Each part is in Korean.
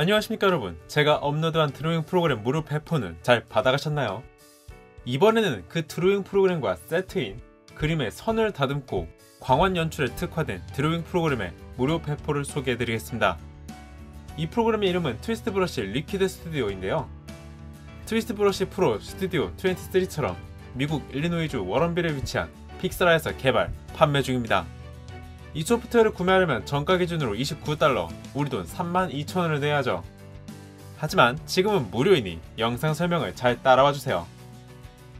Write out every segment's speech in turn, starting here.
안녕하십니까 여러분 제가 업로드한 드로잉 프로그램 무료 배포는 잘 받아가셨나요? 이번에는 그 드로잉 프로그램과 세트인 그림의 선을 다듬고 광원 연출에 특화된 드로잉 프로그램의 무료 배포를 소개해드리겠습니다. 이 프로그램의 이름은 TwistedBrush Liquid Studio인데요. TwistedBrush Pro Studio 23처럼 미국 일리노이주 워런빌에 위치한 Pixarra에서 개발, 판매 중입니다. 이 소프트웨어를 구매하려면 정가 기준으로 29달러, 우리 돈 32,000원을 내야죠. 하지만 지금은 무료이니 영상 설명을 잘 따라와주세요.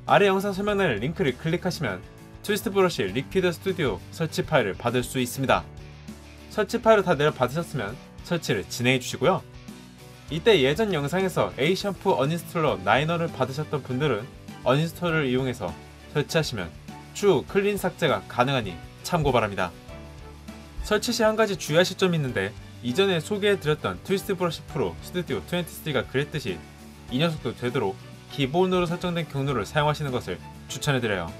아래 영상 설명란에 링크를 클릭하시면 TwistedBrush Liquid Studio 설치 파일을 받을 수 있습니다. 설치 파일을 다 내려 받으셨으면 설치를 진행해 주시고요. 이때 예전 영상에서 Ashampoo UnInstaller 9을 받으셨던 분들은 UnInstaller를 이용해서 설치하시면 추후 clean 삭제가 가능하니 참고 바랍니다. 설치 시 한 가지 주의하실 점이 있는데 이전에 소개해드렸던 TwistedBrush Pro Studio 23가 그랬듯이 이 녀석도 되도록 기본으로 설정된 경로를 사용하시는 것을 추천해드려요.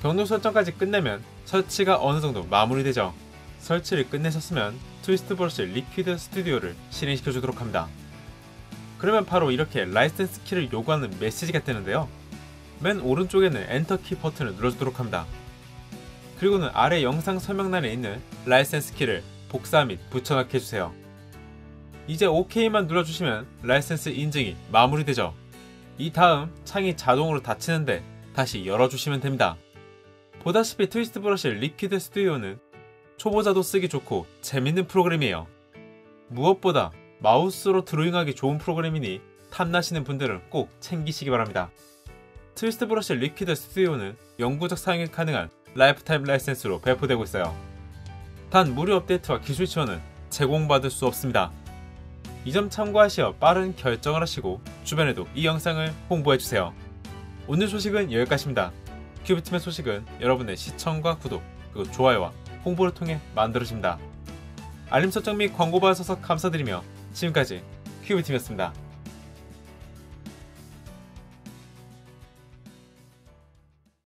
경로 설정까지 끝내면 설치가 어느정도 마무리되죠. 설치를 끝내셨으면 TwistedBrush Liquid Studio를 실행시켜 주도록 합니다. 그러면 바로 이렇게 라이센스 키를 요구하는 메시지가 뜨는데요. 맨 오른쪽에 있는 Enter Key 버튼을 눌러주도록 합니다. 그리고는 아래 영상 설명란에 있는 라이센스 키를 복사 및 붙여넣기 해주세요. 이제 OK만 눌러주시면 라이센스 인증이 마무리되죠. 이 다음 창이 자동으로 닫히는데 다시 열어주시면 됩니다. 보다시피 TwistedBrush Liquid Studio는 초보자도 쓰기 좋고 재밌는 프로그램이에요. 무엇보다 마우스로 드로잉하기 좋은 프로그램이니 탐나시는 분들은 꼭 챙기시기 바랍니다. TwistedBrush Liquid Studio는 영구적 사용이 가능한 lifetime 라이센스로 배포되고 있어요. 단 무료 업데이트와 기술 지원은 제공받을 수 없습니다. 이 점 참고하시어 빠른 결정을 하시고 주변에도 이 영상을 홍보해주세요. 오늘 소식은 여기까지입니다. 큐브팀의 소식은 여러분의 시청과 구독, 그리고 좋아요와 홍보를 통해 만들어집니다. 알림 설정 및 광고 받으셔서 감사드리며 지금까지 큐브팀이었습니다.